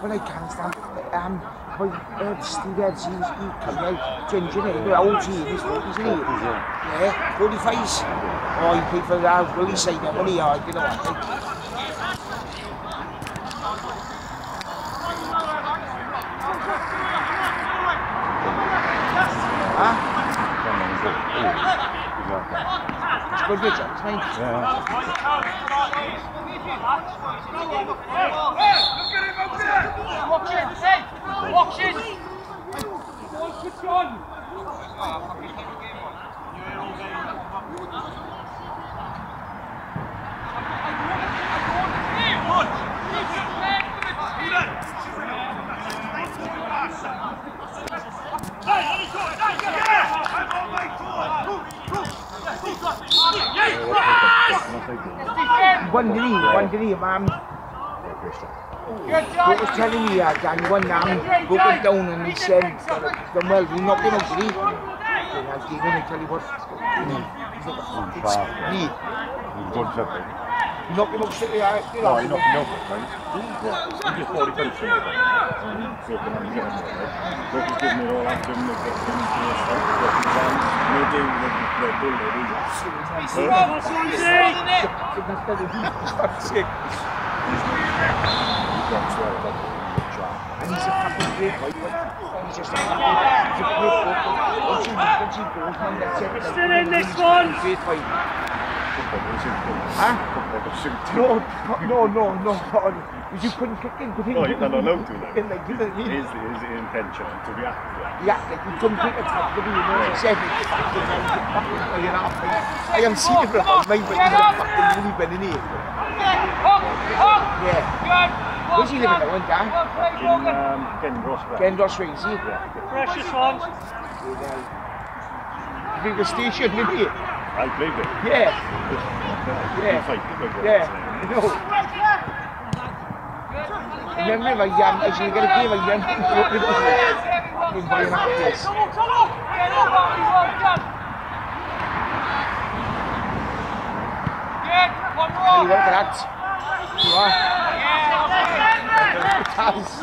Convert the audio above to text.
when I can't stand um by uh, Steve Edds he's he came out ginger it the old team he's isn't he? Yeah. 45s oh he played for that really side that money I you know what Huh? It's good, good, it's fine. Yeah. One degree, one degree, ma'am. What was telling me that Dan one now broken down and he said done well, we knocked him out, did he? Then I'll give him and tell you what. It's me. He's good something. He knocked him straight away, you No, know. he knocked me over, right? He just thought he could have seen it. So can I get him right? Look, he's giving it all out, giving it, giving it to us, right? Look, he's on, no deal with the, the bull there, is Sick. He's got Still in this one! No, no, no, no. You couldn't kick in. Could no, no, no, no, no. In. It is, is to. Yeah, you couldn't a I am seated but you're not fucking here. Where's he living at one? In Ken Roswell. Ken Roswell, is he? Yeah. Precious ones. Big the station, maybe? I believe it. Yeah. yeah. Yeah. No. Remember my young, as you get a game of young people with the Come on, come on! That's,